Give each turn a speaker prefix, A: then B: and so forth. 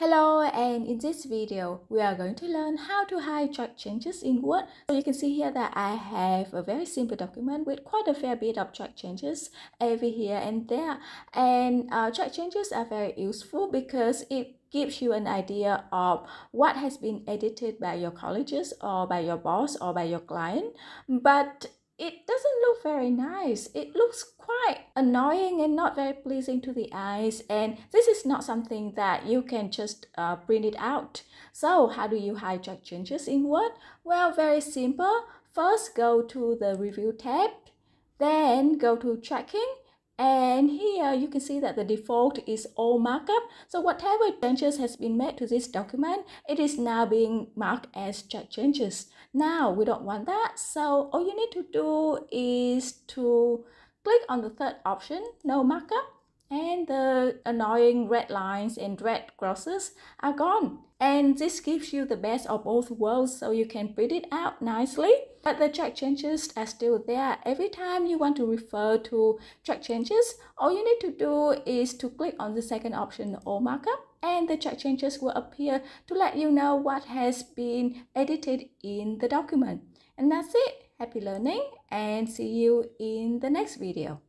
A: Hello and in this video we are going to learn how to hide track changes in Word. So you can see here that I have a very simple document with quite a fair bit of track changes over here and there and uh, track changes are very useful because it gives you an idea of what has been edited by your colleagues or by your boss or by your client but it doesn't look very nice. It looks quite annoying and not very pleasing to the eyes. And this is not something that you can just uh, print it out. So how do you hide track changes in Word? Well, very simple. First, go to the Review tab. Then go to Tracking and here you can see that the default is all markup. So whatever changes has been made to this document, it is now being marked as track changes. Now we don't want that. So all you need to do is to click on the third option, no markup, and the annoying red lines and red crosses are gone. And this gives you the best of both worlds so you can print it out nicely. But the track changes are still there. Every time you want to refer to track changes, all you need to do is to click on the second option, All Markup, and the track changes will appear to let you know what has been edited in the document. And that's it. Happy learning and see you in the next video.